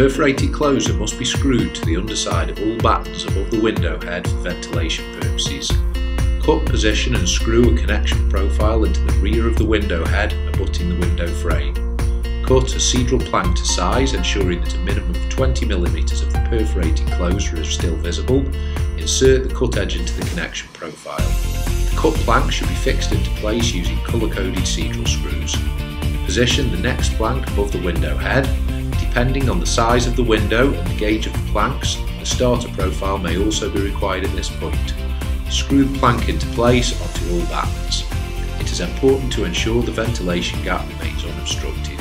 perforated closer must be screwed to the underside of all battens above the window head for ventilation purposes. Cut, position and screw a connection profile into the rear of the window head abutting the window frame. Cut a Cedral plank to size ensuring that a minimum of 20mm of the perforated closure is still visible. Insert the cut edge into the connection profile. The cut plank should be fixed into place using colour-coded Cedral screws. Position the next plank above the window head. Depending on the size of the window and the gauge of the planks, the starter profile may also be required at this point. Screw the plank into place onto all battens. It is important to ensure the ventilation gap remains unobstructed.